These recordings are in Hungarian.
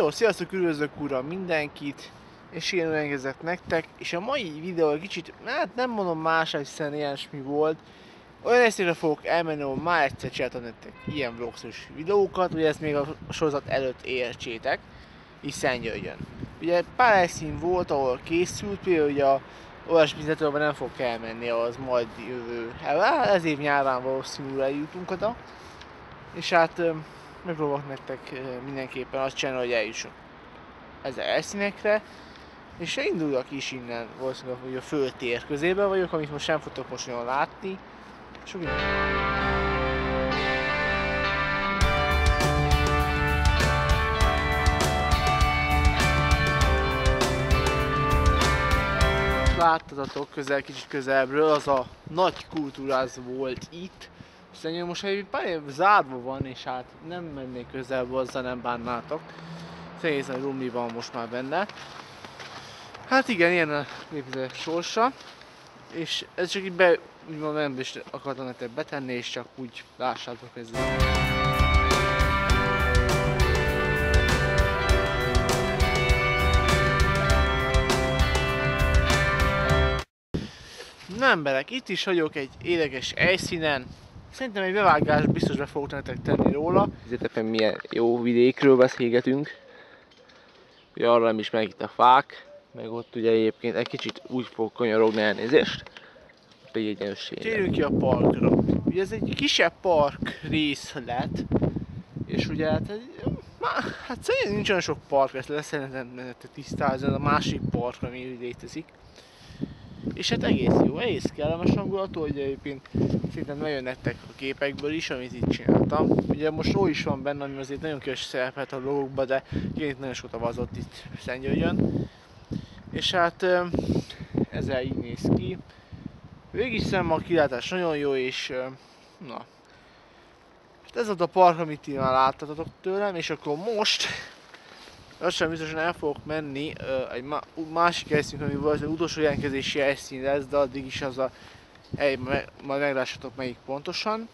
Jó, sziasztok, üdvözlök ura mindenkit, és én elkezdek nektek, és a mai videó egy kicsit, hát nem mondom más, hiszen ilyesmi volt. Olyan részére fogok elmenni, ahol már egyszer csináltam nektek ilyen vlogszos videókat, hogy ezt még a sorozat előtt értsétek, is Szentgyörgyön. Ugye pár helyszín volt, ahol készült, például ugye a olyasmi zetőben nem fog elmenni, az majd jövő, hát ez év nyárán valószínűleg eljutunk oda. És hát megpróbálok nektek mindenképpen azt csinálni, hogy eljussunk ezen elszínekre, és induljak is innen, valószínűleg hogy a föltér közében vagyok, amit most nem fogtok most nagyon látni. Úgy... Láttatok közel, kicsit közelbről, az a nagy kultúráz volt itt, Szerintem most egy pár év zárva van, és hát nem mennék közelbe, azzal nem bánnátok. A rumli van most már benne. Hát igen, ilyen a képzett sorsa. És ez csak így be, úgymond nem is akartam nektek betenni, és csak úgy lássátok ezzel. Na emberek, itt is vagyok egy érdekes helyszínen, Szerintem egy bevágás biztos be fogok nektek tenni róla. Nézzétek milyen jó vidékről beszélgetünk. Ugye arra nem is meg itt a fák, meg ott ugye egyébként egy kicsit úgy fog kanyarogni elnézést. Egy egyenlőség. Térjünk ki a parkra. Ugye ez egy kisebb park részlet, és ugye hát, hát szerintem nincs olyan sok park, ezt lesz szerintem tisztázni, a másik park, ami létezik. És hát egész jó, egész kellemes hangulatú, hogy egyébként szerintem nagyon nektek a képekből is, amit itt csináltam. Ugye most ó is van benne, ami azért nagyon kevés szerepet a logokba, de itt nagyon sokat avazott itt Szentgyörgyön. És hát ezzel így néz ki. Végig szem a kilátás nagyon jó, és na. Hát ez az a park, amit ti már láttatok tőlem, és akkor most lassan biztosan el fogok menni uh, egy másik helyszín, ami volt az utolsó jelentkezési helyszín lesz, de addig is az a hely, majd meglássatok melyik pontosan.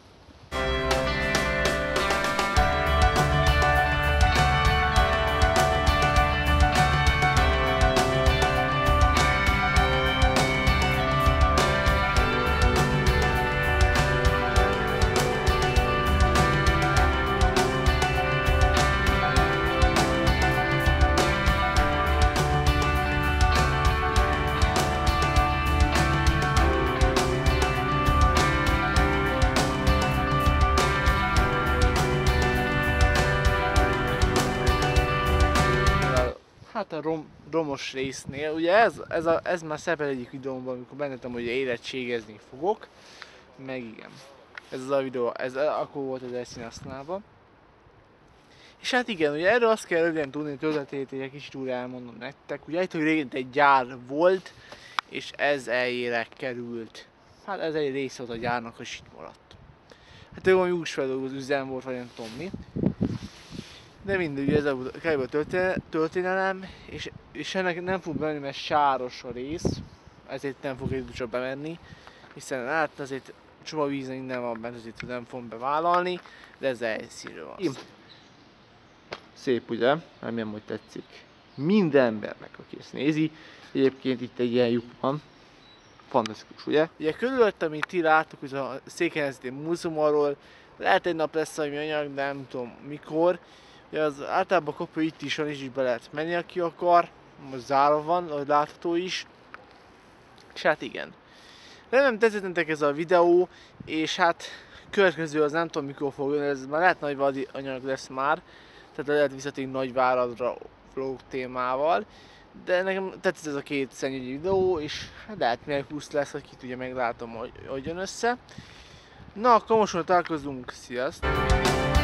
Hát a rom, romos résznél, ugye ez, ez, a, ez már szerepel egyik videómban, amikor bennetem, hogy érettségezni fogok, meg igen. Ez az a videó, ez akkor volt az elszín használva. És hát igen, ugye erről azt kell röviden tudni, történetét egy kicsit újra elmondom nektek. Ugye itt, hogy régen egy gyár volt, és ez eljére került. Hát ez egy része az a gyárnak, és itt maradt. Hát ő valami úsfeldolgozó üzem volt, vagy nem tudom mi. De mindegy, ez a kb. történelem, és, és ennek nem fog bemenni, mert sáros a rész, ezért nem fog egy bemenni, hiszen hát azért csomó víz innen van bent, ezért nem fogom bevállalni, de ez elszínről van. Szép ugye? Remélem, hogy tetszik. Minden embernek, aki ezt nézi. Egyébként itt egy ilyen lyuk van. Fantasztikus, ugye? Ugye körülöttem, amit ti láttok, hogy a Székelyhelyzeti Múzeum arról, lehet egy nap lesz valami anyag, de nem tudom mikor. Ugye az általában a kapu itt is van, és is be lehet menni, aki akar. Most zárva van, ahogy látható is. És hát igen. Remélem tetszett nektek ez a videó, és hát következő az nem tudom mikor fog jönni, ez már lehet nagy anyag lesz már. Tehát lehet visszatérni nagy váradra vlog témával. De nekem tetszett ez a két szennyűgyi videó, és hát lehet még 20 lesz, hogy ki tudja meglátom, hogy, hogy jön össze. Na, akkor most találkozunk, sziasztok!